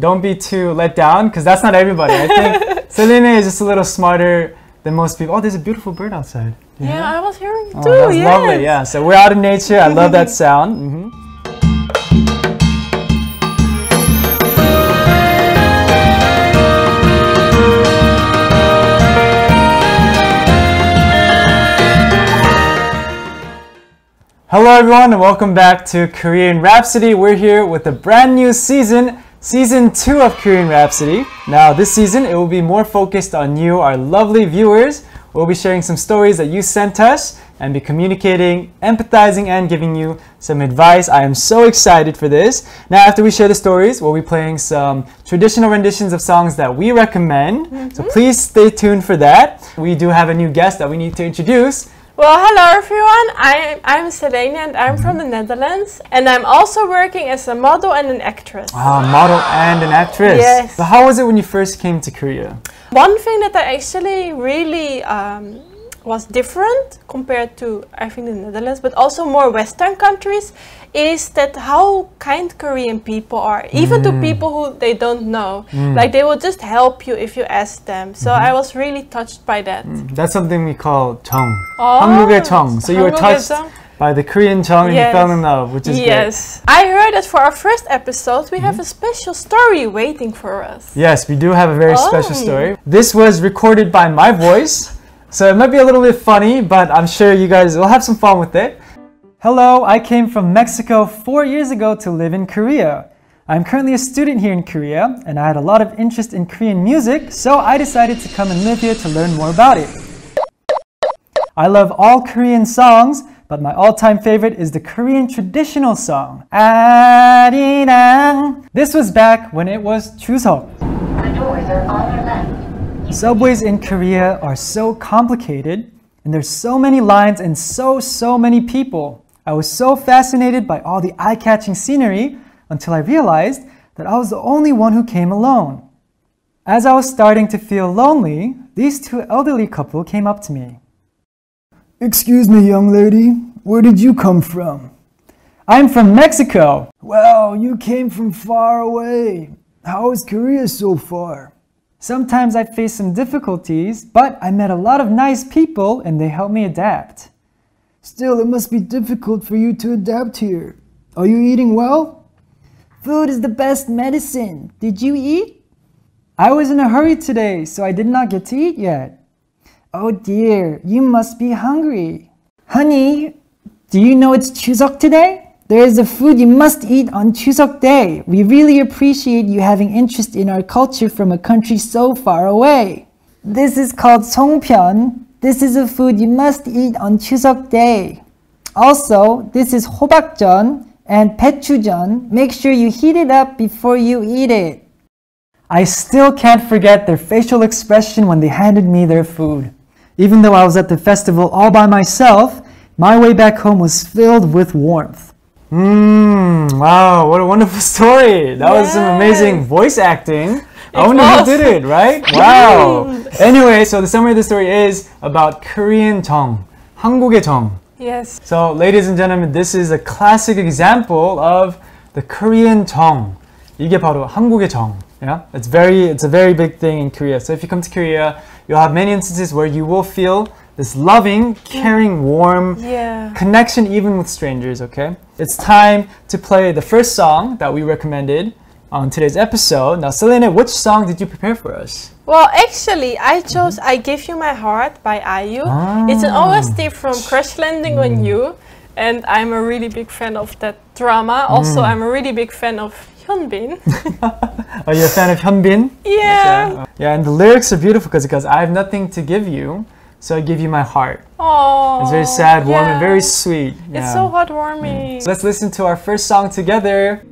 don't be too let down because that's not everybody. I think Selene is just a little smarter than most people. Oh, there's a beautiful bird outside. Hear Yeah. I was hearing Oh, too. that's yes. lovely. Yeah. So we're out in nature. I love that sound. hmm Hello, everyone, and welcome back to Korean Rhapsody. We're here with a brand new season, season two of Korean Rhapsody. Now, this season, it will be more focused on you, our lovely viewers. We'll be sharing some stories that you sent us and be communicating, empathizing, and giving you some advice. I am so excited for this. Now, after we share the stories, we'll be playing some traditional renditions of songs that we recommend. So mm-hmm. please stay tuned for that. We do have a new guest that we need to introduce. Well, hello everyone. I'm I'm Selene and I'm from the Netherlands. And I'm also working as a model and an actress. Ah, model and an actress. Yes. So how was it when you first came to Korea? One thing that I actually really um, was different compared to, I think, the Netherlands, but also more Western countries, is that how kind Korean people are, even to people who they don't know. Like they will just help you if you ask them. So I was really touched by that. That's something we call 정. Oh, 한국의 정. So you were 한국의 touched 정. by the Korean 정 and you Yes. fell in love, which is Yes. I heard that for our first episode, we have Mm-hmm. a special story waiting for us. great. Yes, we do have a very special Oh. story. This was recorded by my voice, so it might be a little bit funny, but I'm sure you guys will have some fun with it. Hello, I came from Mexico four years ago to live in Korea. I'm currently a student here in Korea, and I had a lot of interest in Korean music, so I decided to come and live here to learn more about it. I love all Korean songs, but my all-time favorite is the Korean traditional song. This was back when it was Chuseok. The doors are on your left. Subways in Korea are so complicated, and there's so many lines and so, so many people. I was so fascinated by all the eye-catching scenery until I realized that I was the only one who came alone. As I was starting to feel lonely, these two elderly couple came up to me. Excuse me, young lady, where did you come from? I'm from Mexico. Well, you came from far away. How is Korea so far? Sometimes I faced some difficulties, but I met a lot of nice people and they helped me adapt. Still, it must be difficult for you to adapt here. Are you eating well? Food is the best medicine. Did you eat? I was in a hurry today, so I did not get to eat yet. Oh dear, you must be hungry. Honey, do you know it's Chuseok today? There is a food you must eat on Chuseok Day. We really appreciate you having interest in our culture from a country so far away. This is called Songpyeon. This is a food you must eat on Chuseok Day. Also, this is hobakjeon and baechujeon. Make sure you heat it up before you eat it. I still can't forget their facial expression when they handed me their food. Even though I was at the festival all by myself, my way back home was filled with warmth. Mmm, wow, what a wonderful story. That was some amazing Yes. voice acting. I It wonder who was. did it, right? Wow. Anyway, so the summary of the story is about Korean 정, 한국의 정. Yes. So, ladies and gentlemen, this is a classic example of the Korean 정. 이게 바로 한국의 정. Yeah, it's very, it's a very big thing in Korea. So, if you come to Korea, you'll have many instances where you will feel this loving, caring, warm Yeah. connection, even with strangers. Okay, it's time to play the first song that we recommended on today's episode. Now, Selene, which song did you prepare for us? Well, actually, I chose mm-hmm. I Give You My Heart by IU. Ah. It's an OST from Crash Landing on mm. You. And I'm a really big fan of that drama. Mm. Also, I'm a really big fan of Hyunbin. Are you a fan of Hyunbin? yeah. Yeah, and the lyrics are beautiful because because I have nothing to give you, so I give you my heart. Oh. It's very sad, warm, and very sweet. It's so heartwarming. Mm. So let's listen to our first song together.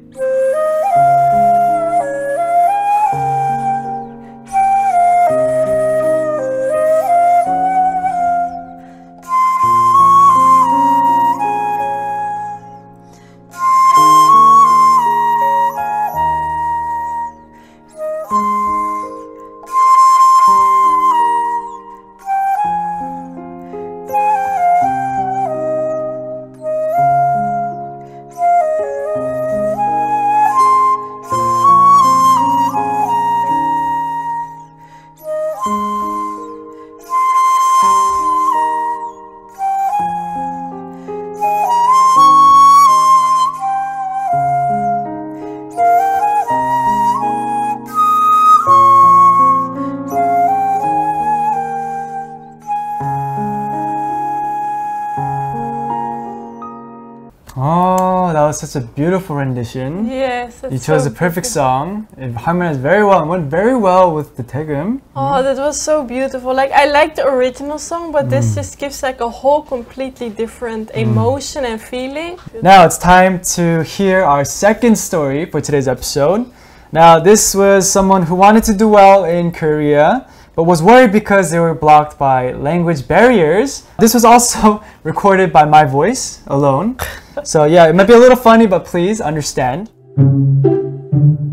Was such a beautiful rendition. Yes, You chose so the perfect beautiful. song. It harmonized very well and went very well with the daegeum. Oh, that was so beautiful. Like I like the original song, but Mm. this just gives like a whole completely different emotion and feeling. Now it's time to hear our second story for today's episode. Now, this was someone who wanted to do well in Korea, but was worried because they were blocked by language barriers. This was also recorded by my voice alone. So, yeah, it might be a little funny, but please understand.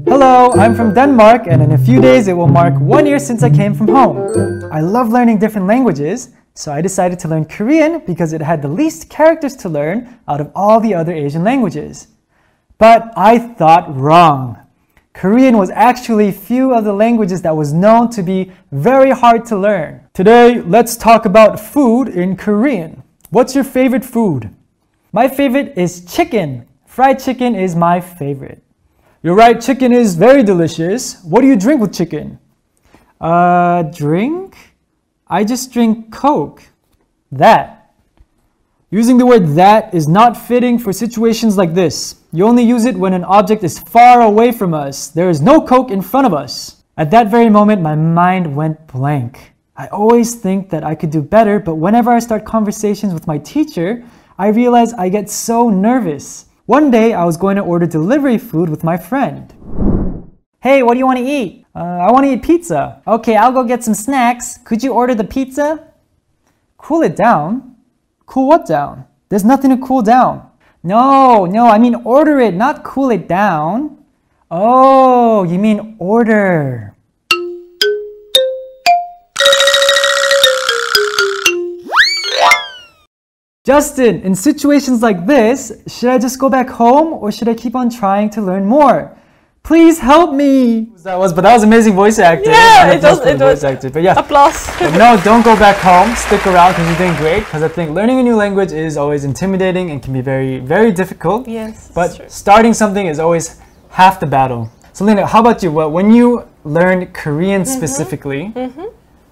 Hello, I'm from Denmark, and in a few days it will mark one year since I came from home. I love learning different languages, so I decided to learn Korean because it had the least characters to learn out of all the other Asian languages. But I thought wrong. Korean was actually few of the languages that was known to be very hard to learn. Today, let's talk about food in Korean. What's your favorite food? My favorite is chicken. Fried chicken is my favorite. You're right, chicken is very delicious. What do you drink with chicken? Uh, drink? I just drink Coke. That. Using the word that is not fitting for situations like this. You only use it when an object is far away from us. There is no Coke in front of us. At that very moment, my mind went blank. I always think that I could do better, but whenever I start conversations with my teacher, I realize I get so nervous. One day, I was going to order delivery food with my friend. Hey, what do you want to eat? Uh, I want to eat pizza. Okay, I'll go get some snacks. Could you order the pizza? Cool it down? Cool what down? There's nothing to cool down. No, no, I mean order it, not cool it down. Oh, you mean order. Justin, in situations like this, should I just go back home or should I keep on trying to learn more? Please help me. That was, but that was amazing voice acting. Yeah, it was- it the was- voice acting. But yeah, Applause. but no, don't go back home. Stick around because you're doing great. Because I think learning a new language is always intimidating and can be very, very difficult. yes, But it's true. starting something is always half the battle. So, Lena, how about you? Well, when you learned Korean Mm-hmm. specifically,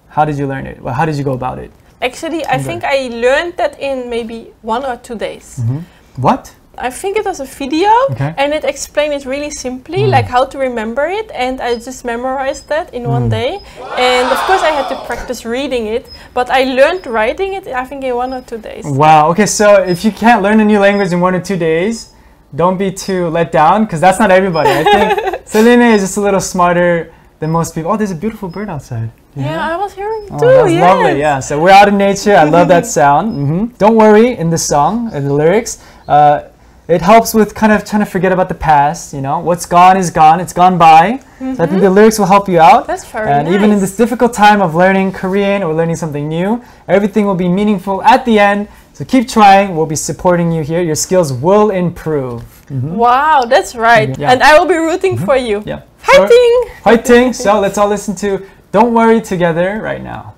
how did you learn it? Well, how did you go about it? Actually, I think I learned that in maybe one or two days. Mm-hmm. What? I think it was a video Okay. and it explained it really simply, mm. like how to remember it, and I just memorized that in one mm. day. And of course, I had to practice reading it, but I learned writing it, I think, in one or two days. Wow. Okay, so if you can't learn a new language in one or two days, don't be too let down because that's not everybody. I think Selene is just a little smarter than most people. Oh, there's a beautiful bird outside. Hear Yeah. I was hearing it Oh, too. that's yes. lovely. Yeah. So we're out in nature. I love that sound. hmm Don't worry. In the song, in the lyrics, uh, it helps with kind of trying to forget about the past. You know, what's gone is gone. It's gone by. So I think the lyrics will help you out. That's very and even in this difficult time of learning Korean or learning something new, everything will be meaningful at the end. So keep trying. We'll be supporting you here. Your skills will improve. Wow, that's right. Yeah. And I will be rooting for you. Yeah. So- Fighting! Fighting. So let's all listen to "Don't Worry" together right now.